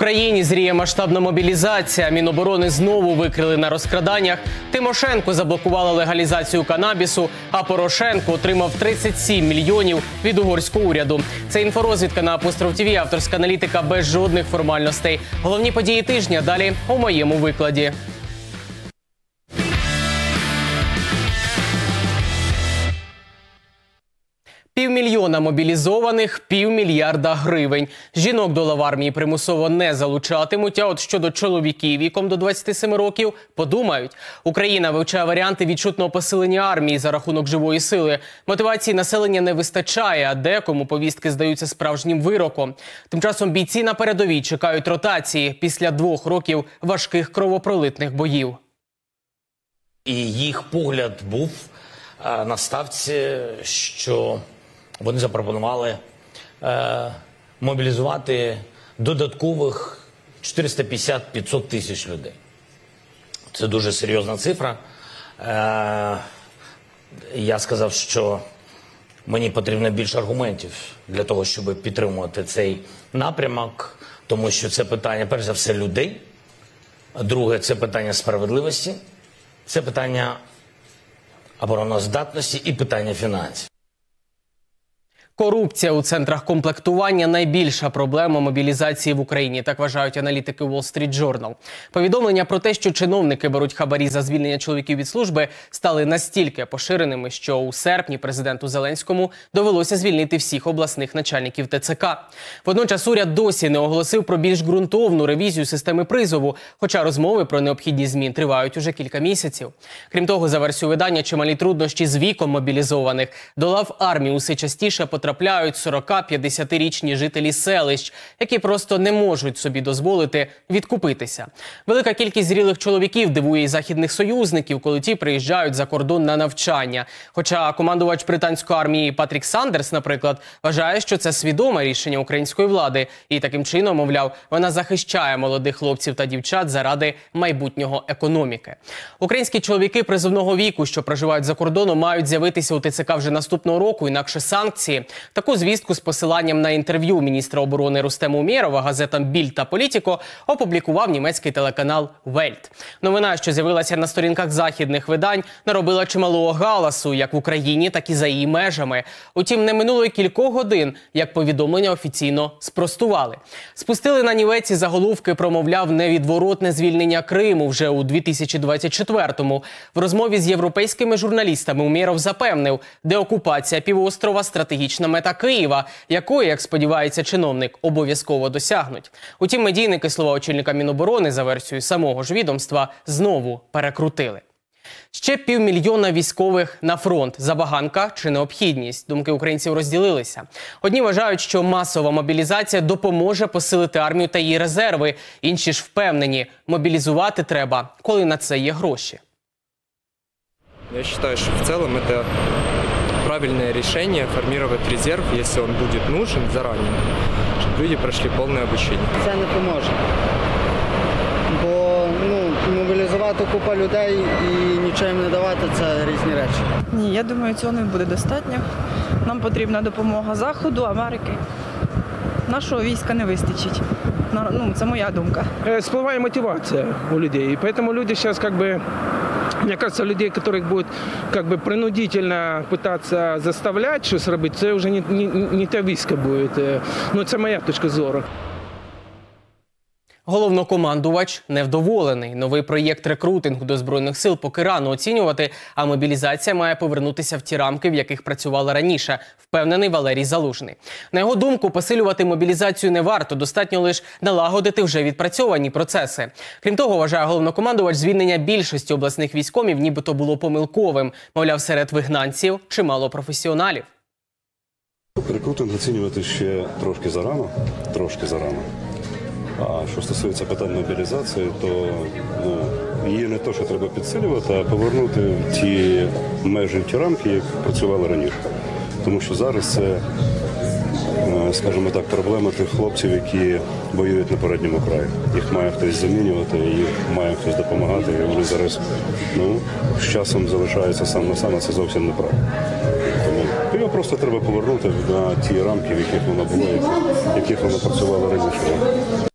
Україні зріє масштабна мобілізація. Міноборони знову викрили на розкраданнях. Тимошенко заблокувала легалізацію канабісу, а Порошенко отримав 37 мільйонів від угорського уряду. Це інфорозвідка на Апостров ТВ, авторська аналітика без жодних формальностей. Головні події тижня далі у моєму викладі. Півмільйона мобілізованих, півмільярда гривень. Жінок до лав армії примусово не залучатимуть. А от щодо чоловіків віком до 27 років подумають. Україна вивчає варіанти відчутного посилення армії за рахунок живої сили. Мотивації населення не вистачає, а декому повістки здаються справжнім вироком. Тим часом бійці на передовій чекають ротації після двох років важких кровопролитних боїв. І їх погляд був на ставці, що вони запропонували е, мобілізувати додаткових 450-500 тисяч людей. Це дуже серйозна цифра. Е, я сказав, що мені потрібно більше аргументів для того, щоб підтримувати цей напрямок, тому що це питання, перш за все, людей. Друге, це питання справедливості, це питання обороноздатності і питання фінансів. Корупція у центрах комплектування найбільша проблема мобілізації в Україні. Так вважають аналітики Wall Street Journal. Повідомлення про те, що чиновники беруть хабарі за звільнення чоловіків від служби, стали настільки поширеними, що у серпні президенту Зеленському довелося звільнити всіх обласних начальників ТЦК. Водночас уряд досі не оголосив про більш ґрунтовну ревізію системи призову, хоча розмови про необхідність змін тривають уже кілька місяців. Крім того, за версією видання, чималі труднощі з віком мобілізованих до лав армії усе частіше потрапляють 40-50-річні жителі селищ, які просто не можуть собі дозволити відкупитися. Велика кількість зрілих чоловіків дивує і західних союзників, коли ті приїжджають за кордон на навчання. Хоча командувач британської армії Патрік Сандерс, наприклад, вважає, що це свідоме рішення української влади, і таким чином, мовляв, вона захищає молодих хлопців та дівчат заради майбутнього економіки. Українські чоловіки призовного віку, що проживають за кордоном, мають з'явитися у ТЦК вже наступного року, інакше санкції. Таку звістку з посиланням на інтерв'ю міністра оборони Рустема Умєрова газетам Біль та Політіко опублікував німецький телеканал Вельт. Новина, що з'явилася на сторінках західних видань, наробила чималого галасу як в Україні, так і за її межами. Утім, не минуло й кількох годин, як повідомлення офіційно спростували. Спустили нанівець заголовки, промовляв невідворотне звільнення Криму вже у 2024-му. В розмові з європейськими журналістами Умєров запевнив, деокупація півострова стратегічна мета Києва, якої, як сподівається, чиновник обов'язково досягнуть. Утім, медійники слова очільника Міноборони за версією самого ж відомства знову перекрутили. Ще півмільйона військових на фронт забаганка чи необхідність. Думки українців розділилися. Одні вважають, що масова мобілізація допоможе посилити армію та її резерви. Інші ж впевнені, мобілізувати треба, коли на це є гроші. Я считаю, что в целом это правильное решение формировать резерв, если он будет нужен заранее, чтобы люди прошли полное обучение. це не поможе. Бо ну, мобілізувати купа людей і нічого їм не давати це різні речі. Ні, я думаю, цього не буде достатньо. Нам потрібна допомога Заходу, Америки. Нашого війська не вистачить. На- Ну, це моя думка. Э, всплывает мотивация у людей. И поэтому люди сейчас как бы мне кажется, людей, которых будет как бы принудительно пытаться заставлять щось робити, це вже не, не, не та війська буде. Е, Ну, це моя точка зору. Головнокомандувач невдоволений. Новий проєкт рекрутингу до збройних сил поки рано оцінювати, а мобілізація має повернутися в ті рамки, в яких працювала раніше. Впевнений Валерій Залужний. На його думку, посилювати мобілізацію не варто. Достатньо лише налагодити вже відпрацьовані процеси. Крім того, вважає головнокомандувач звільнення більшості обласних військомів, нібито було помилковим. Мовляв, серед вигнанців чимало професіоналів. Рекрутинг оцінювати ще трошки зарано, трошки зарано. А що стосується питань мобілізації, то ну, її не то, що треба підсилювати, а повернути в ті межі, ті рамки, як працювали раніше. Тому що зараз це, е, скажімо так, проблема тих хлопців, які воюють на передньому краї. Їх має хтось замінювати, їм має хтось допомагати. І вони зараз ну, з часом залишаються сам на сам, а це зовсім неправильно. Тому його просто треба повернути на ті рамки, в яких воно було, в яких воно працювало раніше.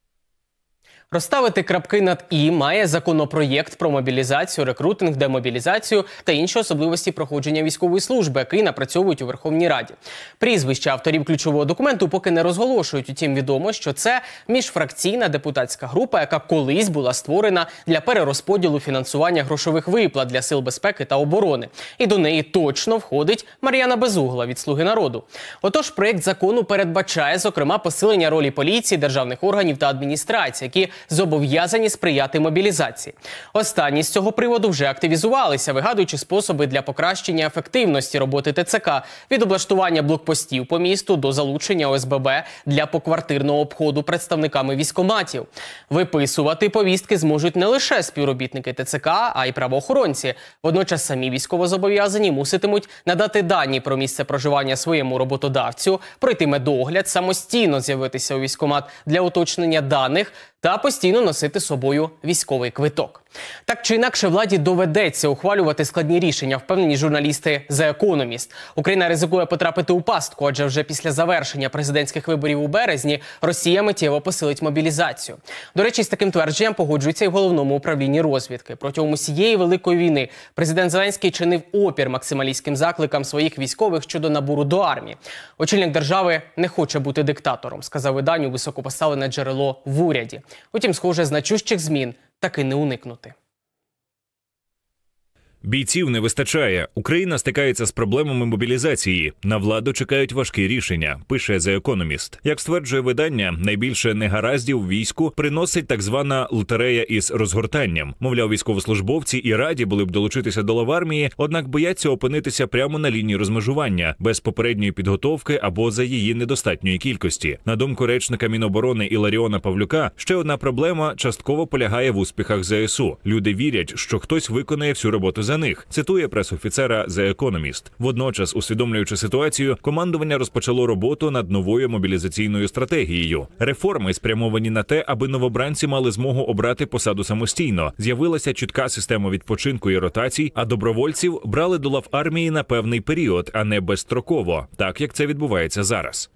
Розставити крапки над і має законопроєкт про мобілізацію, рекрутинг, демобілізацію та інші особливості проходження військової служби, який напрацьовують у Верховній Раді. Прізвища авторів ключового документу поки не розголошують. Утім, відомо, що це міжфракційна депутатська група, яка колись була створена для перерозподілу фінансування грошових виплат для сил безпеки та оборони. І до неї точно входить Мар'яна Безугла від Слуги народу. Отож, проект закону передбачає зокрема посилення ролі поліції, державних органів та адміністрації, які зобов'язані сприяти мобілізації. Останні з цього приводу вже активізувалися, вигадуючи способи для покращення ефективності роботи ТЦК від облаштування блокпостів по місту до залучення ОСББ для поквартирного обходу представниками військоматів. Виписувати повістки зможуть не лише співробітники ТЦК, а й правоохоронці. Водночас самі військовозобов'язані муситимуть надати дані про місце проживання своєму роботодавцю, пройти медогляд, самостійно з'явитися у військомат для уточнення даних та постійно носити з собою військовий квиток. Так чи інакше владі доведеться ухвалювати складні рішення, впевнені журналісти The Economist. Україна ризикує потрапити у пастку, адже вже після завершення президентських виборів у березні Росія миттєво посилить мобілізацію. До речі, з таким твердженням погоджується і в головному управлінні розвідки. Протягом усієї великої війни президент Зеленський чинив опір максималістським закликам своїх військових щодо набору до армії. Очільник держави не хоче бути диктатором, сказав виданню високопоставлене джерело в уряді. Утім, схоже, значущих змін таки не уникнути. Бійців не вистачає. Україна стикається з проблемами мобілізації. На владу чекають важкі рішення. Пише The Economist. Як стверджує видання, найбільше негараздів війську приносить так звана лотерея із розгортанням. Мовляв, військовослужбовці і раді були б долучитися до лав армії, однак бояться опинитися прямо на лінії розмежування без попередньої підготовки або за її недостатньої кількості. На думку речника Міноборони Іларіона Павлюка, ще одна проблема частково полягає в успіхах ЗСУ. Люди вірять, що хтось виконає всю роботу за них. Цитує пресофіцера The Economist. Водночас, усвідомлюючи ситуацію, командування розпочало роботу над новою мобілізаційною стратегією. Реформи спрямовані на те, аби новобранці мали змогу обрати посаду самостійно. З'явилася чітка система відпочинку і ротацій, а добровольців брали до лав армії на певний період, а не безстроково, так як це відбувається зараз.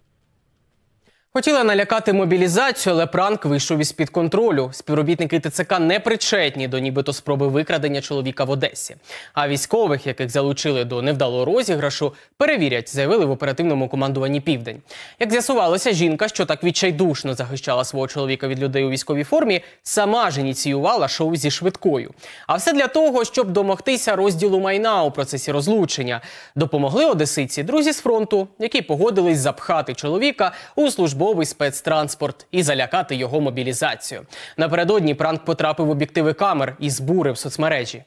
Хотіли налякати мобілізацію, але пранк вийшов із під контролю. Співробітники ТЦК не причетні до нібито спроби викрадення чоловіка в Одесі. А військових, яких залучили до невдалого розіграшу, перевірять, заявили в оперативному командуванні Південь. Як з'ясувалося, жінка, що так відчайдушно захищала свого чоловіка від людей у військовій формі, сама ж ініціювала шоу зі швидкою. А все для того, щоб домогтися розділу майна у процесі розлучення. Допомогли одесиці друзі з фронту, які погодились запхати чоловіка у службовий спецтранспорт і залякати його мобілізацію. Напередодні пранк потрапив в об'єктиви камер і збурив соцмережі.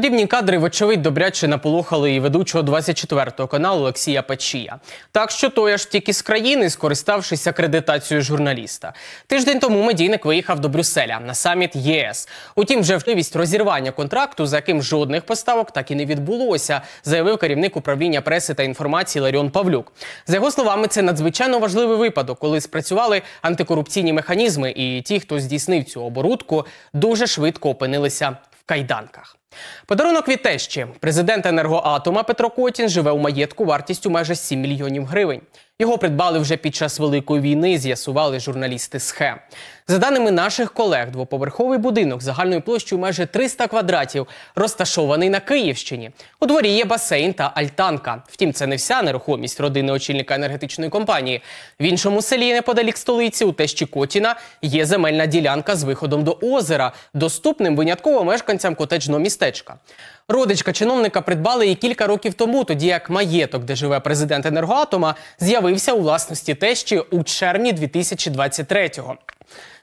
Подібні кадри, вочевидь, добряче наполохали і ведучого 24-го каналу Олексія Печія. Так що той аж тільки з країни, скориставшись акредитацією журналіста. Тиждень тому медійник виїхав до Брюсселя на саміт ЄС. Утім, вже вживість розірвання контракту, за яким жодних поставок так і не відбулося, заявив керівник управління преси та інформації Ларіон Павлюк. За його словами, це надзвичайно важливий випадок, коли спрацювали антикорупційні механізми, і ті, хто здійснив цю оборудку, дуже швидко опинилися в кайданках. Подарунок від тещі. Президент енергоатома Петро Котін живе у маєтку вартістю майже 7 мільйонів гривень. Його придбали вже під час великої війни. З'ясували журналісти схем. За даними наших колег, двоповерховий будинок загальною площею майже 300 квадратів, розташований на Київщині. У дворі є басейн та альтанка. Втім, це не вся нерухомість родини очільника енергетичної компанії. В іншому селі, неподалік столиці, у тещі Котіна, є земельна ділянка з виходом до озера, доступним винятково мешканцям котеджного містечка. Родичка чиновника придбали її кілька років тому, тоді як маєток, де живе президент енергоатома, з'явився у власності тещі у червні 2023-го.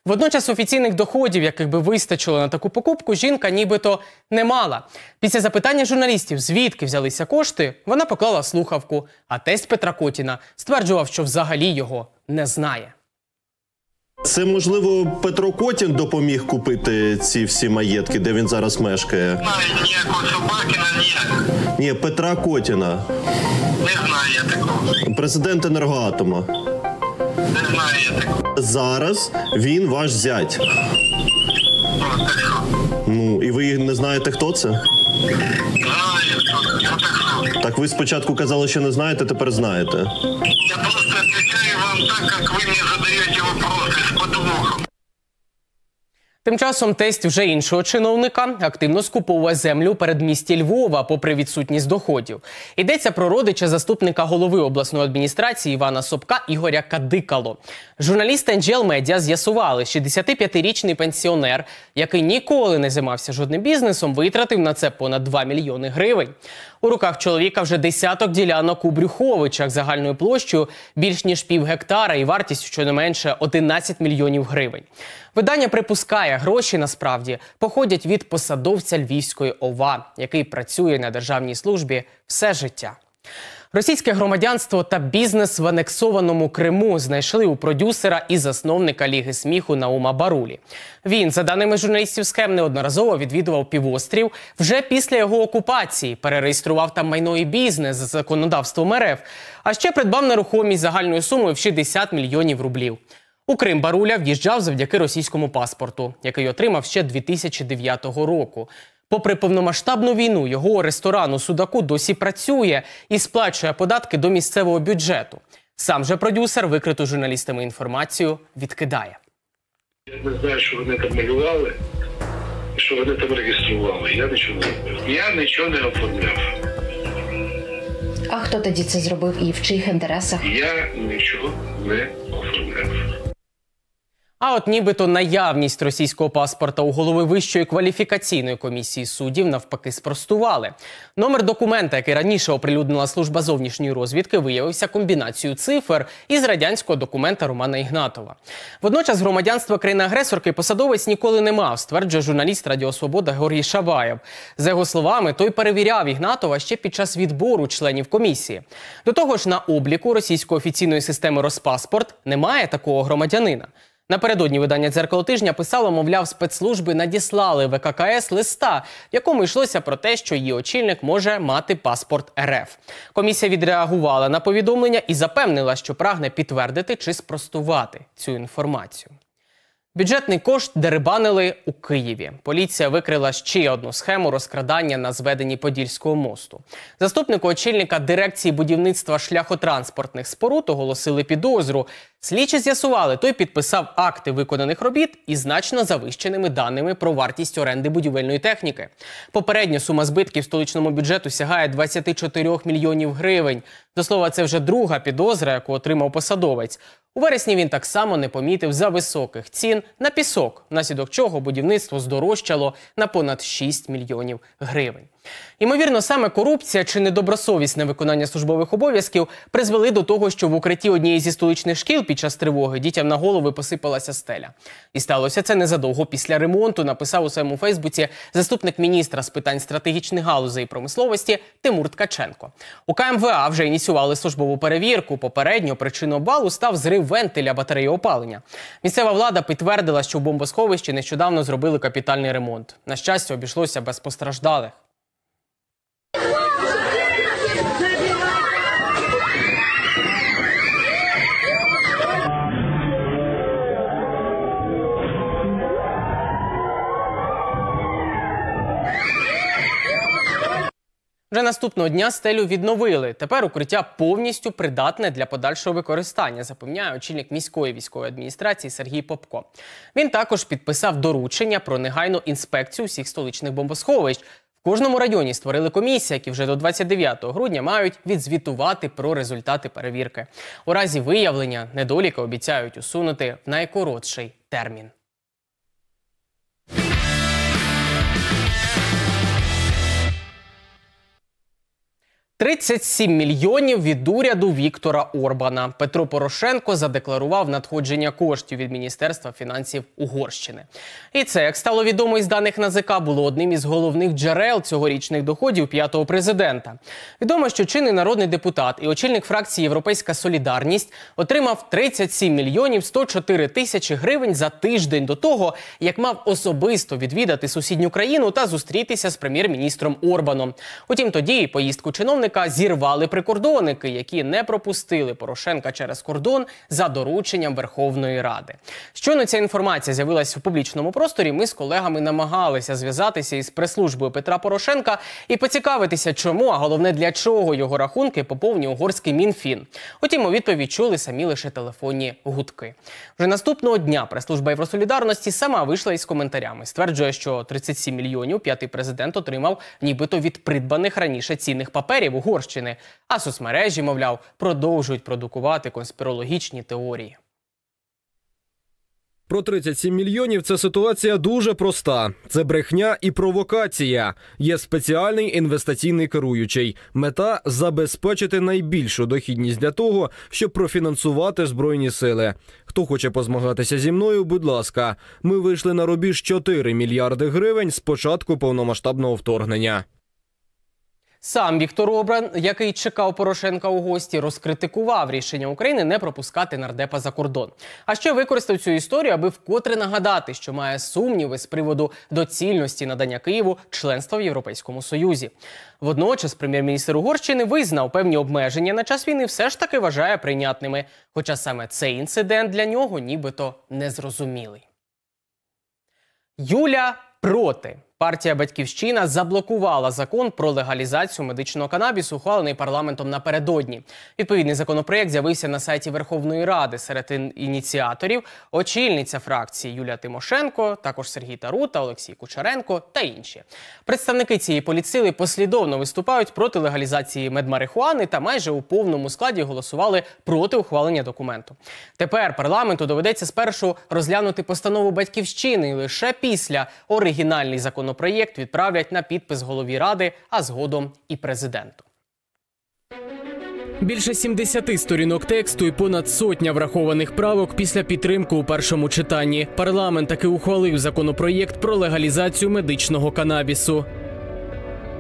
Водночас офіційних доходів, яких би вистачило на таку покупку, жінка нібито не мала. Після запитання журналістів, звідки взялися кошти, вона поклала слухавку. А тесть Петра Котіна стверджував, що взагалі його не знає. Це можливо Петро Котін допоміг купити ці всі маєтки, де він зараз мешкає. Знаю, ніякого Собакіна ніяк. Ні, Петра Котіна, Не знаю я такого. президент енергоатома. Не знаю я такого. Зараз він ваш зять. Ну, так що? Ну і ви не знаєте, хто це? Знаю, що. Ну так що? Так ви спочатку казали, що не знаєте, тепер знаєте. Я просто отвечаю вам так, как вы мне задаете Тим часом тесть вже іншого чиновника активно скуповує землю у передмісті Львова, попри відсутність доходів. Йдеться про родича заступника голови обласної адміністрації Івана Собка Ігоря Кадикало. Журналісти NGL Media з'ясували, 65-річний пенсіонер, який ніколи не займався жодним бізнесом, витратив на це понад 2 мільйони гривень. У руках чоловіка вже десяток ділянок у Брюховичах загальною площею більш ніж пів гектара і вартістю щонайменше 11 мільйонів гривень. Видання припускає, гроші насправді походять від посадовця Львівської ОВА, який працює на державній службі все життя. Російське громадянство та бізнес в анексованому Криму знайшли у продюсера і засновника Ліги сміху Наума Барулі. Він, за даними журналістів схем, неодноразово відвідував півострів вже після його окупації, перереєстрував там майно і бізнес за законодавством РФ, а ще придбав нерухомість загальною сумою в 60 мільйонів рублів. У Крим Баруля в'їжджав завдяки російському паспорту, який отримав ще 2009 року. Попри повномасштабну війну, його ресторан у Судаку досі працює і сплачує податки до місцевого бюджету. Сам же продюсер викриту журналістами інформацію відкидає. Я не знаю, що вони там малювали, що вони там реєстрували. Я нічого не. Я нічого не оформляв. А хто тоді це зробив і в чиїх інтересах? Я нічого не оформляв. А от нібито наявність російського паспорта у голови Вищої кваліфікаційної комісії суддів навпаки спростували. Номер документа, який раніше оприлюднила служба зовнішньої розвідки, виявився комбінацією цифр із радянського документа Романа Ігнатова. Водночас громадянства країни-агресорки посадовець ніколи не мав, стверджує журналіст Радіо Свобода Георгій Шабаєв. За його словами, той перевіряв Ігнатова ще під час відбору членів комісії. До того ж, на обліку російської офіційної системи Роспаспорт немає такого громадянина. Напередодні видання дзеркало тижня писало, мовляв, спецслужби надіслали ВККС листа, в якому йшлося про те, що її очільник може мати паспорт РФ. Комісія відреагувала на повідомлення і запевнила, що прагне підтвердити чи спростувати цю інформацію. Бюджетний кошт дерибанили у Києві. Поліція викрила ще одну схему розкрадання на зведенні Подільського мосту. Заступнику очільника дирекції будівництва шляхотранспортних споруд оголосили підозру. Слідчі з'ясували, той підписав акти виконаних робіт із значно завищеними даними про вартість оренди будівельної техніки. Попередня сума збитків столичному бюджету сягає 24 мільйонів гривень. До слова, це вже друга підозра, яку отримав посадовець. У вересні він так само не помітив за високих цін на пісок, внаслідок чого будівництво здорожчало на понад 6 мільйонів гривень. Ймовірно, саме корупція чи недобросовісне виконання службових обов'язків призвели до того, що в укритті однієї зі столичних шкіл під час тривоги дітям на голови посипалася стеля. І сталося це незадовго після ремонту. Написав у своєму Фейсбуці заступник міністра з питань стратегічних галузей і промисловості Тимур Ткаченко. У КМВА вже ініціювали службову перевірку. Попередньо причиною балу став зрив вентиля батареї опалення. Місцева влада підтвердила, що в бомбосховищі нещодавно зробили капітальний ремонт. На щастя, обійшлося без постраждалих. Вже наступного дня стелю відновили. Тепер укриття повністю придатне для подальшого використання, запевняє очільник міської військової адміністрації Сергій Попко. Він також підписав доручення про негайну інспекцію всіх столичних бомбосховищ. Кожному районі створили комісії, які вже до 29 грудня мають відзвітувати про результати перевірки. У разі виявлення недоліки обіцяють усунути в найкоротший термін. 37 мільйонів від уряду Віктора Орбана. Петро Порошенко задекларував надходження коштів від Міністерства фінансів Угорщини. І це, як стало відомо із даних НАЗК, було одним із головних джерел цьогорічних доходів п'ятого президента. Відомо, що чинний народний депутат і очільник фракції Європейська Солідарність отримав 37 мільйонів 104 тисячі гривень за тиждень до того, як мав особисто відвідати сусідню країну та зустрітися з прем'єр-міністром Орбаном. Утім, тоді поїздку чиновника зірвали прикордонники, які не пропустили Порошенка через кордон за дорученням Верховної Ради. Щойно ця інформація з'явилася в публічному просторі. Ми з колегами намагалися зв'язатися із прес-службою Петра Порошенка і поцікавитися, чому, а головне для чого його рахунки поповнює угорський мінфін. Утім, у відповідь чули самі лише телефонні гудки. Вже наступного дня прес-служба Євросолідарності сама вийшла із коментарями. Стверджує, що 37 мільйонів п'ятий президент отримав нібито від придбаних раніше цінних паперів Угорщини. А соцмережі, мовляв, продовжують продукувати конспірологічні теорії. Про 37 мільйонів це ситуація дуже проста. Це брехня і провокація. Є спеціальний інвестиційний керуючий. Мета забезпечити найбільшу дохідність для того, щоб профінансувати збройні сили. Хто хоче позмагатися зі мною, будь ласка, ми вийшли на рубіж 4 мільярди гривень з початку повномасштабного вторгнення. Сам Віктор Обран, який чекав Порошенка у гості, розкритикував рішення України не пропускати нардепа за кордон. А ще використав цю історію, аби вкотре нагадати, що має сумніви з приводу доцільності надання Києву членства в Європейському Союзі. Водночас, прем'єр-міністр Угорщини визнав певні обмеження на час війни, все ж таки вважає прийнятними. Хоча саме цей інцидент для нього нібито незрозумілий. Юля проти. Партія Батьківщина заблокувала закон про легалізацію медичного канабісу, ухвалений парламентом напередодні. Відповідний законопроект з'явився на сайті Верховної Ради серед ініціаторів. Очільниця фракції Юлія Тимошенко, також Сергій Тарута, Олексій Кучеренко та інші. Представники цієї політсили послідовно виступають проти легалізації медмарихуани та майже у повному складі голосували проти ухвалення документу. Тепер парламенту доведеться спершу розглянути постанову батьківщини і лише після оригінальний законопроект відправлять на підпис голові ради, а згодом і президенту. Більше 70 сторінок тексту і понад сотня врахованих правок після підтримки у першому читанні. Парламент таки ухвалив законопроєкт про легалізацію медичного канабісу.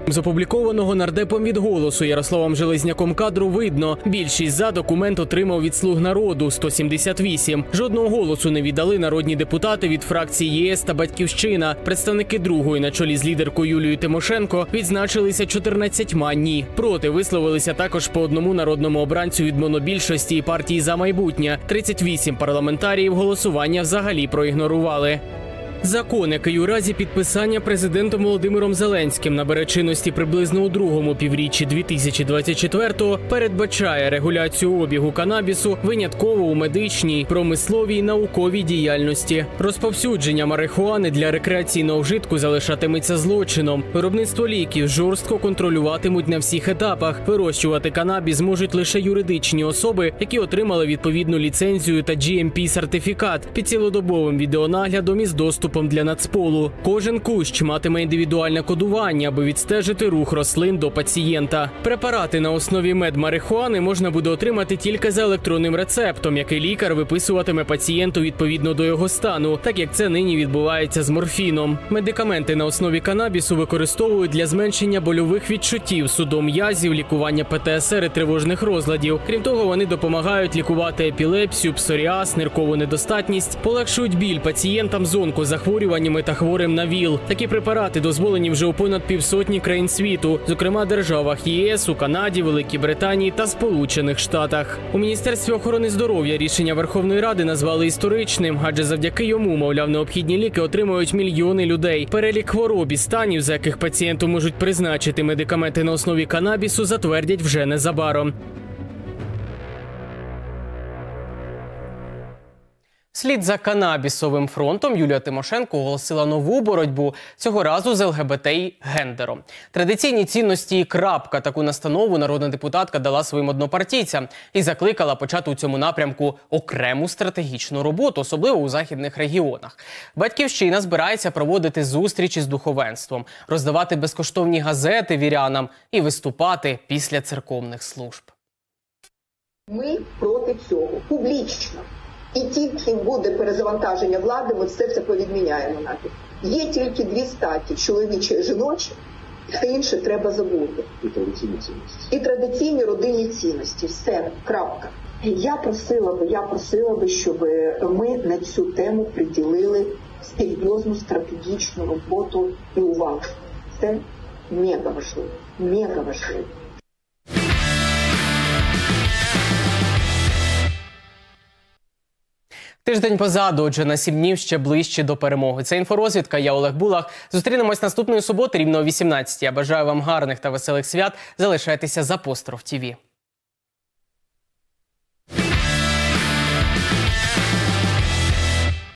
З опублікованого нардепом від голосу Ярославом Железняком кадру видно, більшість за документ отримав від слуг народу 178. Жодного голосу не віддали народні депутати від фракції ЄС та Батьківщина. Представники другої на чолі з лідеркою Юлією Тимошенко відзначилися 14 ні. Проти висловилися також по одному народному обранцю від монобільшості і партії за майбутнє. 38 парламентаріїв голосування взагалі проігнорували. Закон, який у разі підписання президентом Володимиром Зеленським набере чинності приблизно у другому півріччі 2024-го, передбачає регуляцію обігу канабісу винятково у медичній, промисловій науковій діяльності. Розповсюдження марихуани для рекреаційного вжитку залишатиметься злочином. Виробництво ліків жорстко контролюватимуть на всіх етапах. Вирощувати канабіс зможуть лише юридичні особи, які отримали відповідну ліцензію та GMP-сертифікат під цілодобовим відеонаглядом із доступом для нацполу. Кожен кущ матиме індивідуальне кодування, аби відстежити рух рослин до пацієнта. Препарати на основі медмарихуани можна буде отримати тільки за електронним рецептом, який лікар виписуватиме пацієнту відповідно до його стану, так як це нині відбувається з морфіном. Медикаменти на основі канабісу використовують для зменшення больових відчуттів, судом язів, лікування ПТСР і тривожних розладів. Крім того, вони допомагають лікувати епілепсію, псоріаз, ниркову недостатність, полегшують біль пацієнтам з онкозахворюваннями та хворим на ВІЛ. Такі препарати дозволені вже у понад півсотні країн світу, зокрема державах ЄС, у Канаді, Великій Британії та Сполучених Штатах. У міністерстві охорони здоров'я рішення Верховної Ради назвали історичним, адже завдяки йому, мовляв, необхідні ліки отримують мільйони людей. Перелік хвороб і станів, за яких пацієнту можуть призначити медикаменти на основі канабісу, затвердять вже незабаром. Слід за канабісовим фронтом Юлія Тимошенко оголосила нову боротьбу цього разу з ЛГБТІ гендером. Традиційні цінності і крапка таку настанову народна депутатка дала своїм однопартійцям і закликала почати у цьому напрямку окрему стратегічну роботу, особливо у західних регіонах. Батьківщина збирається проводити зустрічі з духовенством, роздавати безкоштовні газети вірянам і виступати після церковних служб. Ми проти цього публічно. І тільки буде перезавантаження влади, ми все це повідміняємо нафіг. Є тільки дві статі чоловічі і жіночі, все інше треба забути. І традиційні цінності. І традиційні родинні цінності. Все, крапка. Я просила би, я просила би, щоб ми на цю тему приділили серйозну стратегічну роботу і увагу. Це мега важливо. Мега важливо. Тиждень позаду, отже, на сім днів ще ближче до перемоги. Це інфорозвідка. Я Олег Булах. Зустрінемось наступної суботи рівно о 18 Я бажаю вам гарних та веселих свят. Залишайтеся за Постров ТІВІ.